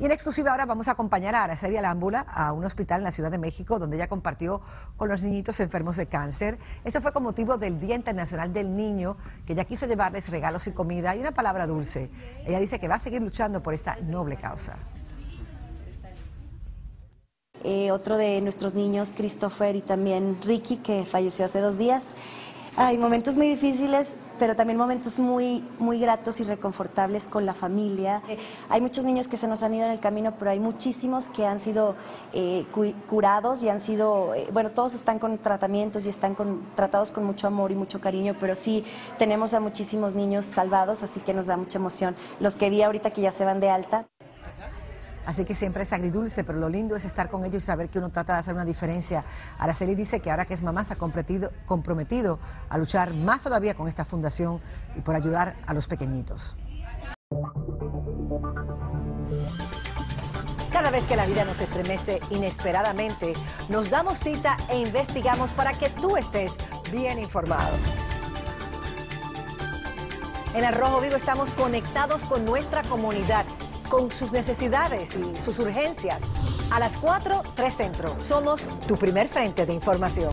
Y en exclusiva ahora vamos a acompañar a Araceli Alámbula a un hospital en la Ciudad de México donde ella compartió con los niñitos enfermos de cáncer. Eso fue con motivo del Día Internacional del Niño, que ella quiso llevarles regalos y comida y una palabra dulce. Ella dice que va a seguir luchando por esta noble causa. Eh, otro de nuestros niños, Christopher, y también Ricky, que falleció hace dos días. Hay momentos muy difíciles, pero también momentos muy, muy gratos y reconfortables con la familia. Hay muchos niños que se nos han ido en el camino, pero hay muchísimos que han sido eh, curados y han sido, eh, bueno, todos están con tratamientos y están con, tratados con mucho amor y mucho cariño, pero sí tenemos a muchísimos niños salvados, así que nos da mucha emoción. Los que vi ahorita que ya se van de alta. Así que siempre es agridulce, pero lo lindo es estar con ellos y saber que uno trata de hacer una diferencia. Araceli dice que ahora que es mamá se ha comprometido a luchar más todavía con esta fundación y por ayudar a los pequeñitos. Cada vez que la vida nos estremece inesperadamente, nos damos cita e investigamos para que tú estés bien informado. En el Rojo Vivo estamos conectados con nuestra comunidad con sus necesidades y sus urgencias. A las 4, 3 Centro. Somos tu primer frente de información.